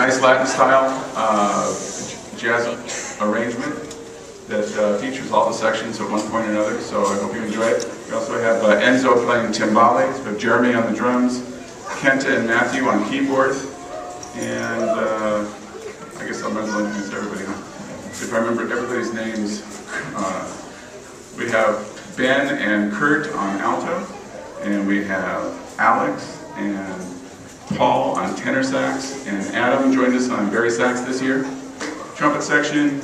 nice Latin style uh, jazz arrangement that uh, features all the sections at one point or another, so I hope you enjoy it. We also have uh, Enzo playing timbales, we have Jeremy on the drums, Kenta and Matthew on keyboard, and uh, I guess I'm going to introduce everybody, huh? If I remember everybody's names, uh, we have Ben and Kurt on alto, and we have Alex and Paul on tenor sax, and Adam joined us on bari sax this year. Trumpet section,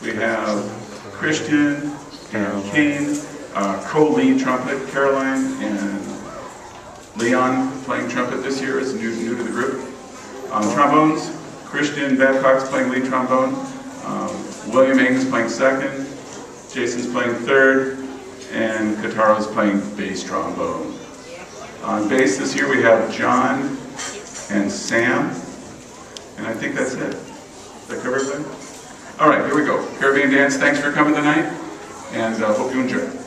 we have Christian and Kane, uh, co-lead trumpet, Caroline and Leon playing trumpet this year is new, new to the group. Um, trombones, Christian Babcock's playing lead trombone, um, William Ings playing second, Jason's playing third, and Kataro's playing bass trombone. On bass this year we have John and Sam, and I think that's it. Does that cover everything? All right, here we go. Caribbean Dance, thanks for coming tonight, and uh, hope you enjoy.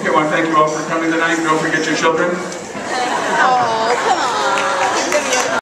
Okay, well, thank you all for coming tonight. Don't forget your children. Oh, come on.